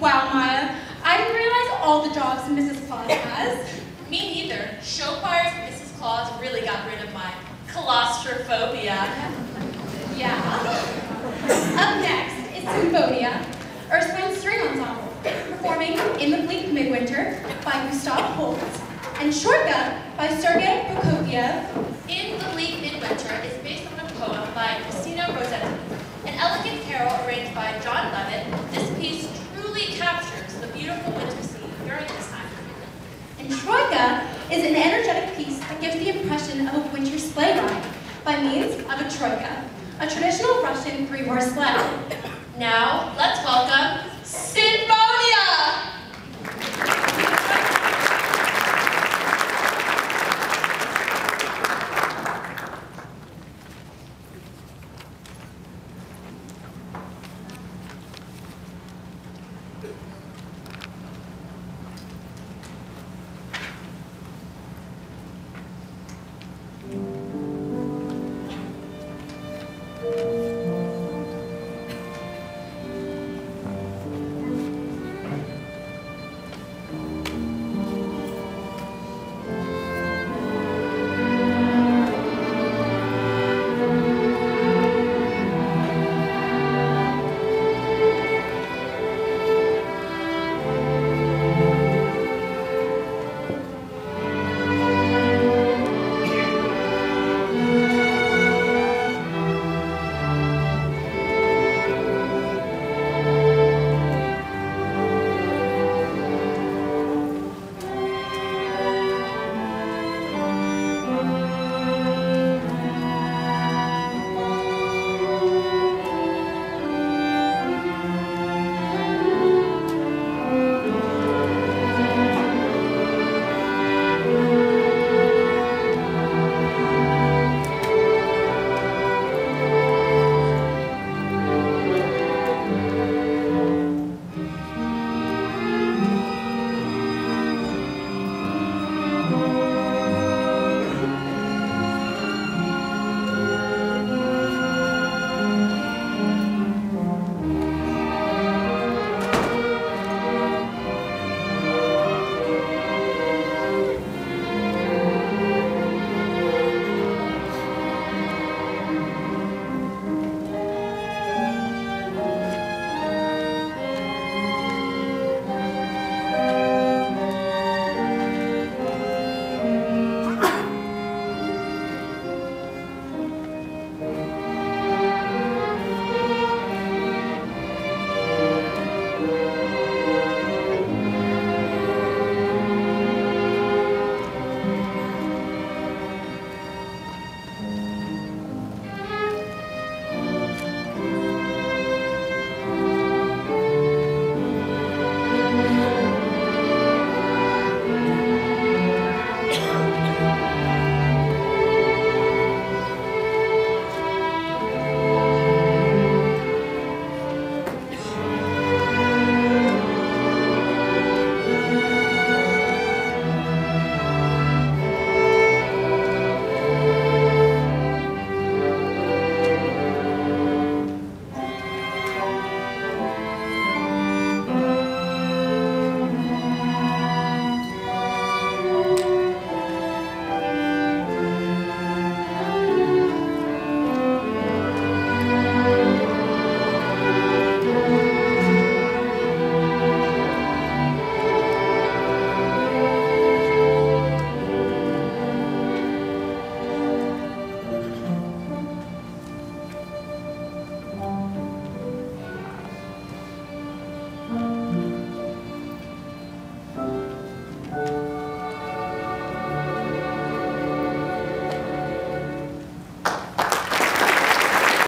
Wow, Maya. I didn't realize all the jobs Mrs. Claus has. Me neither. Show choirs Mrs. Claus really got rid of my claustrophobia. Yeah. Up next is Sinfonia, Erskine String Ensemble, performing In the Bleak Midwinter by Gustav Holst and Troika by Sergei Prokofiev. In the Bleak Midwinter is based on a poem by Christina Rossetti, an elegant carol arranged by John Levitt. This piece captures the beautiful winter scene during this time. And Troika is an energetic piece that gives the impression of a winter sleigh ride by means of a troika, a traditional Russian three-horse sled. Now, let's welcome